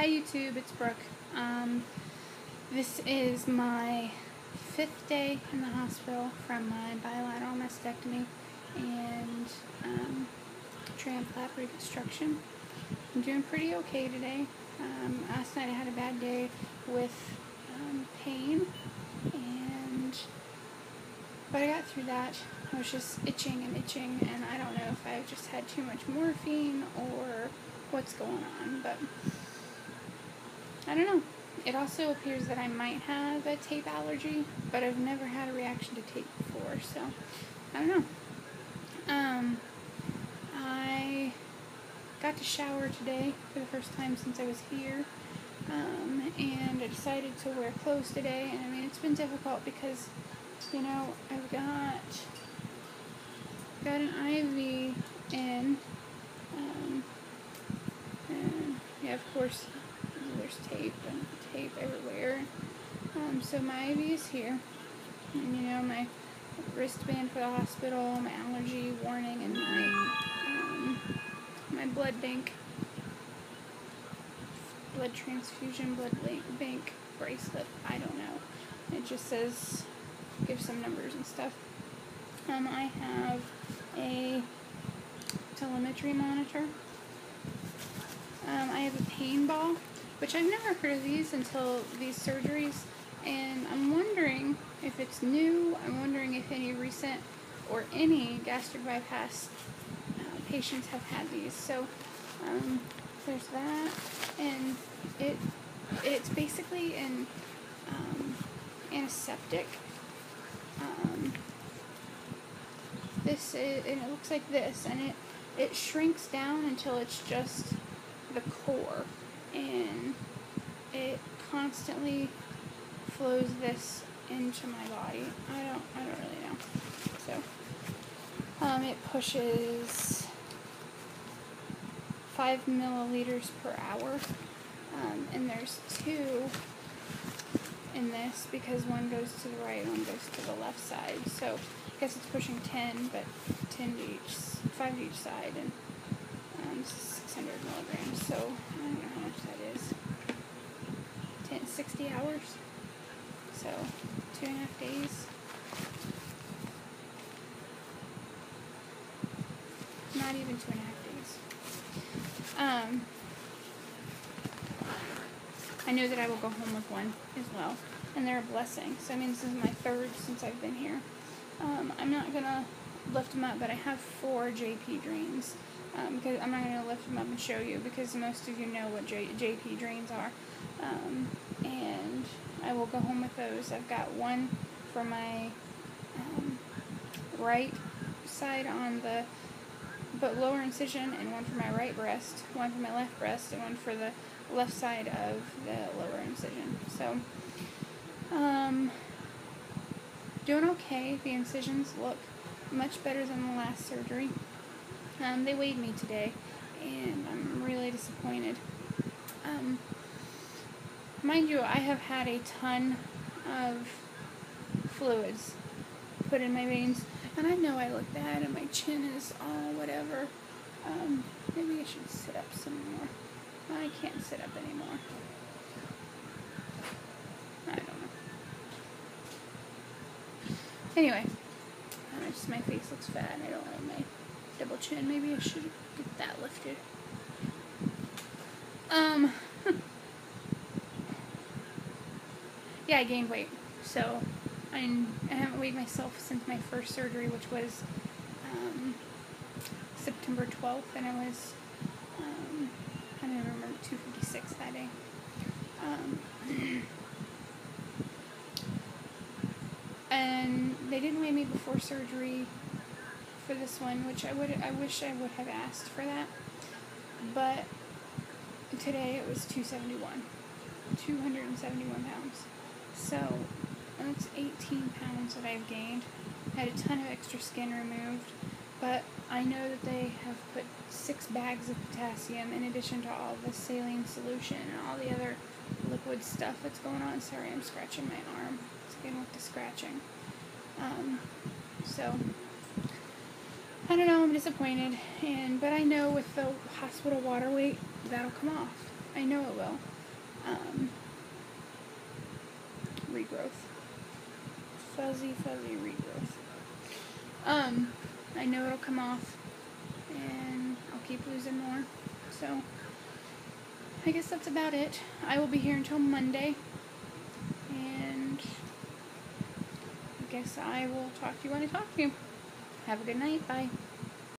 Hi YouTube, it's Brooke. Um, this is my fifth day in the hospital from my bilateral mastectomy and um, tram flap reconstruction. I'm doing pretty okay today. Um, last night I had a bad day with um, pain and but I got through that. I was just itching and itching and I don't know if I just had too much morphine or what's going on, but I don't know. It also appears that I might have a tape allergy, but I've never had a reaction to tape before, so I don't know. Um, I got to shower today for the first time since I was here, um, and I decided to wear clothes today, and I mean, it's been difficult because, you know, I've got, got an IV in, um, and yeah, of course, there's tape and tape everywhere. Um, so my IV is here. And you know, my wristband for the hospital, my allergy warning, and my, um, my blood bank, blood transfusion, blood bank bracelet. I don't know. It just says, give some numbers and stuff. Um, I have a telemetry monitor. Um, I have a pain ball which I've never heard of these until these surgeries, and I'm wondering if it's new. I'm wondering if any recent or any gastric bypass uh, patients have had these. So um, there's that, and it it's basically an um, antiseptic. Um, this is, and it looks like this, and it it shrinks down until it's just the core constantly flows this into my body. I don't I don't really know. So um, it pushes five milliliters per hour. Um, and there's two in this because one goes to the right, one goes to the left side. So I guess it's pushing 10, but 10 to each, 5 to each side, and um, 600 milligrams. So I don't know how much that is. 10, 60 hours. So two and a half days. Not even two and a half days. Um, I know that I will go home with one as well. And they're a blessing. So I mean this is my third since I've been here. Um, I'm not gonna lift them up, but I have four JP drains um, because I'm not going to lift them up and show you because most of you know what J- JP drains are. Um, and I will go home with those. I've got one for my um, right side on the but lower incision and one for my right breast, one for my left breast, and one for the left side of the lower incision. So, um, doing okay. The incisions look much better than the last surgery. Um, they weighed me today, and I'm really disappointed. Um, mind you, I have had a ton of fluids put in my veins, and I know I look bad, and my chin is all whatever. Um, maybe I should sit up some more. I can't sit up anymore. I don't know. Anyway, just my face looks fat. I don't like my double chin. Maybe I should get that lifted. Um, yeah, I gained weight. So I, I haven't weighed myself since my first surgery, which was um, September 12th, and I was, um, I don't remember, 256 that day. Um, and they didn't weigh me before surgery for this one, which I would I wish I would have asked for that. But today it was 271. 271 pounds. So that's 18 pounds that I've gained. I had a ton of extra skin removed, but I know that they have put six bags of potassium in addition to all the saline solution and all the other liquid stuff that's going on. Sorry, I'm scratching my arm. It's again with the scratching. Um, so I don't know, I'm disappointed. And but I know with the hospital water weight, that'll come off. I know it will. Um, regrowth. Fuzzy, fuzzy regrowth. Um, I know it'll come off, and I'll keep losing more. So, I guess that's about it. I will be here until Monday, and I guess I will talk to you when I talk to you. Have a good night. Bye.